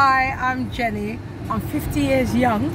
Hi, I'm Jenny. I'm 50 years young.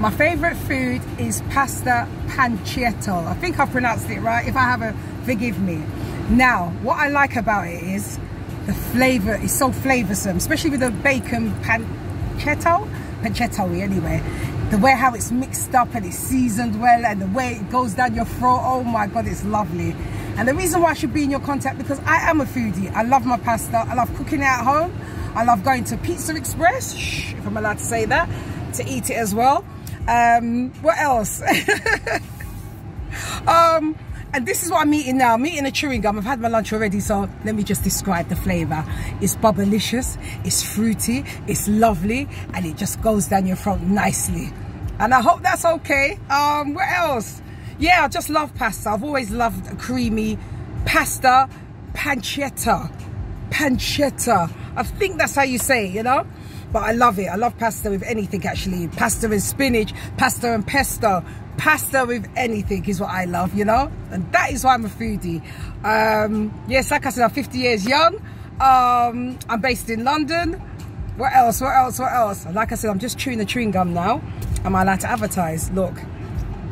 My favourite food is pasta pancetto. I think I've pronounced it right. If I haven't, forgive me. Now, what I like about it is the flavour is so flavoursome, especially with the bacon pancetto. Pancetto anyway. The way how it's mixed up and it's seasoned well and the way it goes down your throat. Oh my God, it's lovely. And the reason why I should be in your contact because I am a foodie. I love my pasta. I love cooking it at home. I love going to Pizza Express, if I'm allowed to say that, to eat it as well. Um, what else? um, and this is what I'm eating now. I'm eating a chewing gum. I've had my lunch already, so let me just describe the flavour. It's bubblicious, it's fruity, it's lovely, and it just goes down your throat nicely. And I hope that's okay. Um, what else? Yeah, I just love pasta. I've always loved creamy pasta pancetta. Pancetta. I think that's how you say you know? But I love it. I love pasta with anything, actually. Pasta and spinach, pasta and pesto. Pasta with anything is what I love, you know? And that is why I'm a foodie. Um, yes, like I said, I'm 50 years young. Um, I'm based in London. What else? What else? What else? Like I said, I'm just chewing the chewing gum now. Am I allowed to advertise? Look.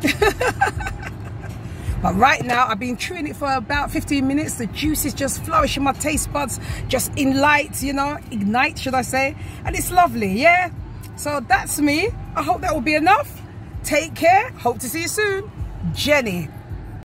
But right now, I've been chewing it for about 15 minutes. The juice is just flourishing my taste buds, just in light, you know, ignite, should I say. And it's lovely, yeah? So that's me. I hope that will be enough. Take care. Hope to see you soon. Jenny.